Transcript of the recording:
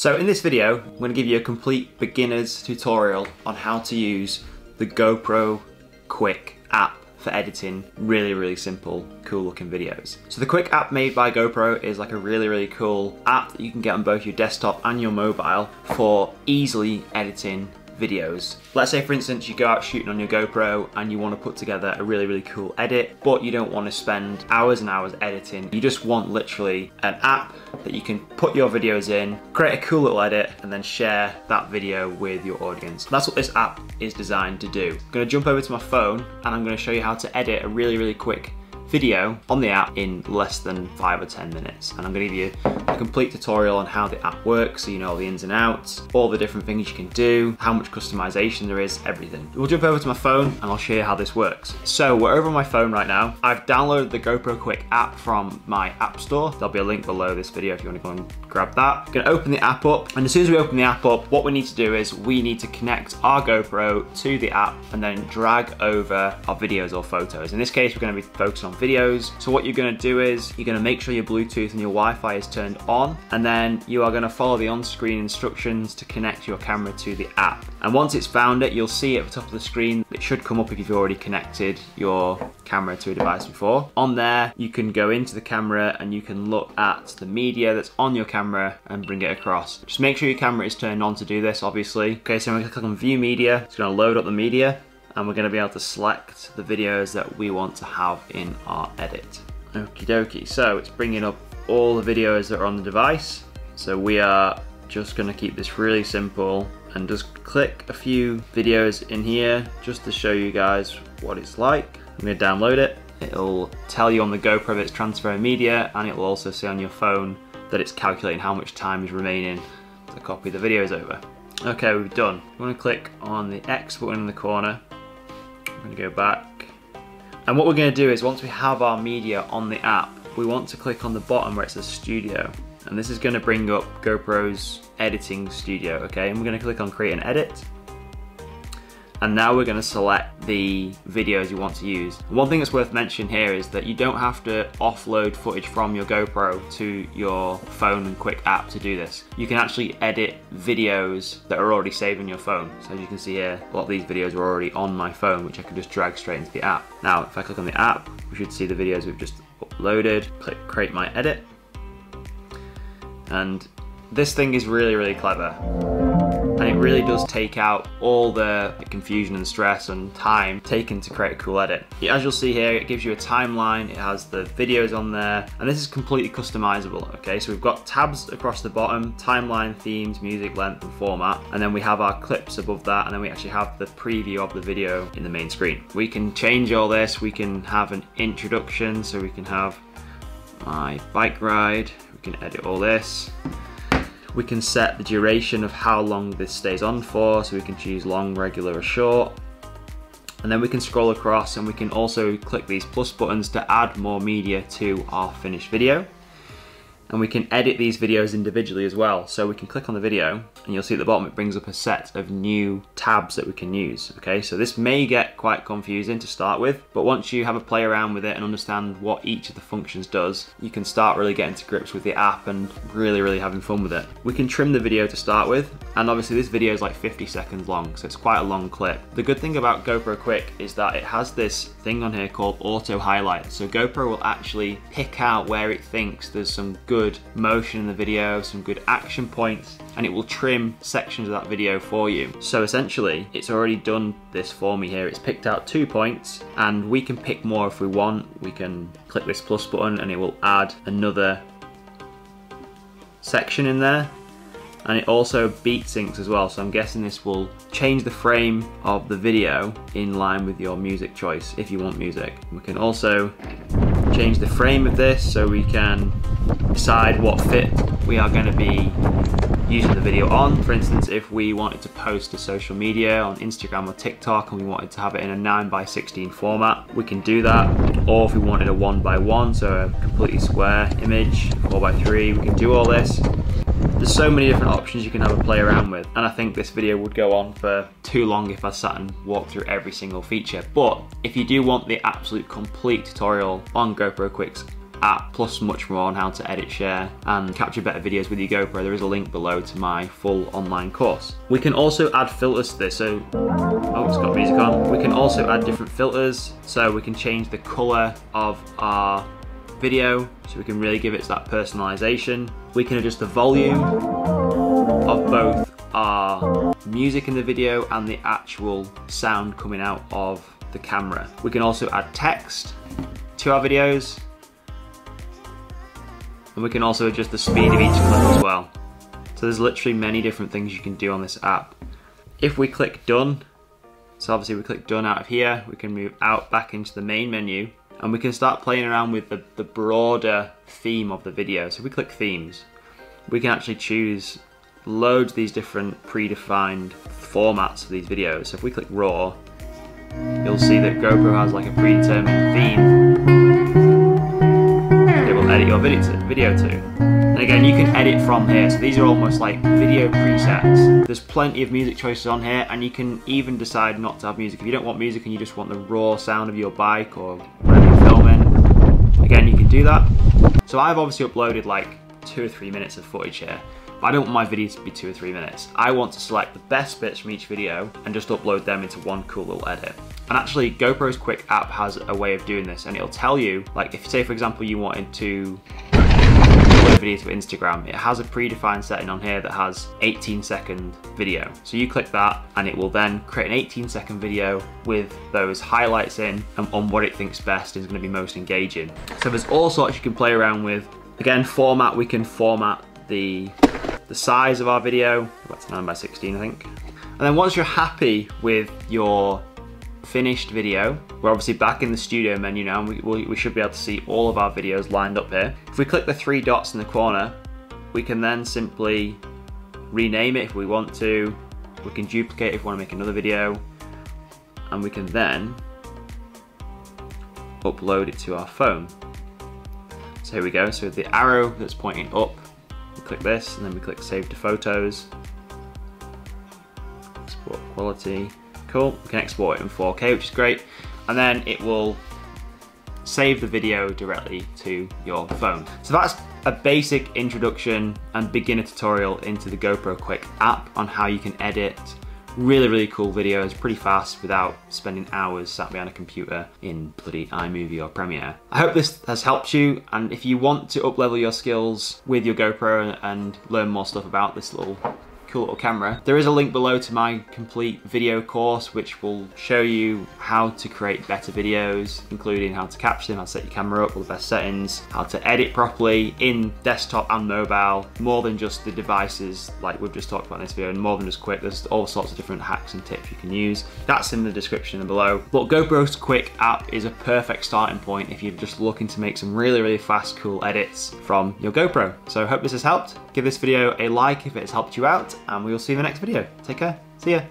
So in this video, I'm going to give you a complete beginner's tutorial on how to use the GoPro Quik app for editing really, really simple, cool looking videos. So the Quik app made by GoPro is like a really, really cool app that you can get on both your desktop and your mobile for easily editing videos. Let's say for instance you go out shooting on your GoPro and you want to put together a really really cool edit but you don't want to spend hours and hours editing. You just want literally an app that you can put your videos in, create a cool little edit and then share that video with your audience. That's what this app is designed to do. I'm going to jump over to my phone and I'm going to show you how to edit a really really quick video on the app in less than five or 10 minutes. And I'm gonna give you complete tutorial on how the app works so you know all the ins and outs, all the different things you can do, how much customization there is, everything. We'll jump over to my phone and I'll show you how this works. So we're over on my phone right now. I've downloaded the GoPro Quik app from my app store. There'll be a link below this video if you wanna go and grab that. I'm gonna open the app up and as soon as we open the app up, what we need to do is we need to connect our GoPro to the app and then drag over our videos or photos. In this case, we're gonna be focused on videos. So what you're gonna do is you're gonna make sure your Bluetooth and your Wi-Fi is turned on and then you are gonna follow the on-screen instructions to connect your camera to the app. And once it's found it, you'll see at the top of the screen, it should come up if you've already connected your camera to a device before. On there, you can go into the camera and you can look at the media that's on your camera and bring it across. Just make sure your camera is turned on to do this, obviously. Okay, so I'm gonna click on view media. It's gonna load up the media and we're going to be able to select the videos that we want to have in our edit. Okie dokie, so it's bringing up all the videos that are on the device. So we are just going to keep this really simple and just click a few videos in here just to show you guys what it's like. I'm to download it. It'll tell you on the GoPro it's transferring media and it will also say on your phone that it's calculating how much time is remaining to copy the videos over. Okay, we've done. You want to click on the X button in the corner I'm gonna go back. And what we're gonna do is once we have our media on the app, we want to click on the bottom where it says studio. And this is gonna bring up GoPro's editing studio, okay? And we're gonna click on create an edit. And now we're gonna select the videos you want to use. One thing that's worth mentioning here is that you don't have to offload footage from your GoPro to your phone and Quik app to do this. You can actually edit videos that are already saved in your phone. So as you can see here, a lot of these videos are already on my phone, which I can just drag straight into the app. Now, if I click on the app, we should see the videos we've just uploaded. Click create my edit. And this thing is really, really clever and it really does take out all the confusion and stress and time taken to create a cool edit. As you'll see here, it gives you a timeline, it has the videos on there, and this is completely customizable, okay? So we've got tabs across the bottom, timeline, themes, music, length, and format, and then we have our clips above that, and then we actually have the preview of the video in the main screen. We can change all this, we can have an introduction, so we can have my bike ride, we can edit all this, we can set the duration of how long this stays on for, so we can choose long, regular, or short. And then we can scroll across and we can also click these plus buttons to add more media to our finished video and we can edit these videos individually as well. So we can click on the video and you'll see at the bottom it brings up a set of new tabs that we can use. Okay, so this may get quite confusing to start with, but once you have a play around with it and understand what each of the functions does, you can start really getting to grips with the app and really, really having fun with it. We can trim the video to start with, and obviously this video is like 50 seconds long, so it's quite a long clip. The good thing about GoPro Quik is that it has this thing on here called auto highlight. So GoPro will actually pick out where it thinks there's some good good motion in the video, some good action points, and it will trim sections of that video for you. So essentially, it's already done this for me here. It's picked out two points, and we can pick more if we want. We can click this plus button and it will add another section in there and it also beat syncs as well so I'm guessing this will change the frame of the video in line with your music choice if you want music. We can also change the frame of this so we can decide what fit we are going to be using the video on. For instance, if we wanted to post to social media on Instagram or TikTok and we wanted to have it in a 9x16 format, we can do that. Or if we wanted a 1x1, so a completely square image, 4x3, we can do all this. There's so many different options you can have a play around with and I think this video would go on for too long if I sat and walked through every single feature but if you do want the absolute complete tutorial on GoPro Quik's app plus much more on how to edit, share and capture better videos with your GoPro, there is a link below to my full online course. We can also add filters to this. So, oh, it's got music on. We can also add different filters. So we can change the color of our video so we can really give it that personalization. We can adjust the volume of both our music in the video and the actual sound coming out of the camera. We can also add text to our videos and we can also adjust the speed of each clip as well. So there's literally many different things you can do on this app. If we click done, so obviously we click done out of here, we can move out back into the main menu and we can start playing around with the, the broader theme of the video. So if we click themes, we can actually choose loads of these different predefined formats for these videos. So if we click raw, you'll see that GoPro has like a predetermined theme it will edit your video to. And again, you can edit from here. So these are almost like video presets. There's plenty of music choices on here and you can even decide not to have music. If you don't want music and you just want the raw sound of your bike or whatever you're filming, again, you can do that. So I've obviously uploaded like two or three minutes of footage here. but I don't want my video to be two or three minutes. I want to select the best bits from each video and just upload them into one cool little edit. And actually GoPro's Quik app has a way of doing this and it'll tell you, like if say for example you wanted to upload a video to Instagram, it has a predefined setting on here that has 18 second video. So you click that and it will then create an 18 second video with those highlights in and on what it thinks best is gonna be most engaging. So there's all sorts you can play around with. Again, format, we can format the the size of our video, that's 9 by 16 I think. And then once you're happy with your finished video, we're obviously back in the studio menu now and we, we should be able to see all of our videos lined up here. If we click the three dots in the corner, we can then simply rename it if we want to, we can duplicate if we want to make another video, and we can then upload it to our phone. So here we go, so the arrow that's pointing up we click this and then we click save to photos. Export quality. Cool, we can export it in 4K, which is great. And then it will save the video directly to your phone. So that's a basic introduction and beginner tutorial into the GoPro Quik app on how you can edit Really, really cool videos, pretty fast without spending hours sat behind a computer in bloody iMovie or Premiere. I hope this has helped you, and if you want to up-level your skills with your GoPro and learn more stuff about this little cool little camera. There is a link below to my complete video course which will show you how to create better videos, including how to capture them, how to set your camera up, all the best settings, how to edit properly in desktop and mobile, more than just the devices like we've just talked about in this video, and more than just Quik, there's all sorts of different hacks and tips you can use. That's in the description below. But GoPro's Quik app is a perfect starting point if you're just looking to make some really, really fast, cool edits from your GoPro. So I hope this has helped. Give this video a like if it has helped you out, and we will see you in the next video. Take care. See ya.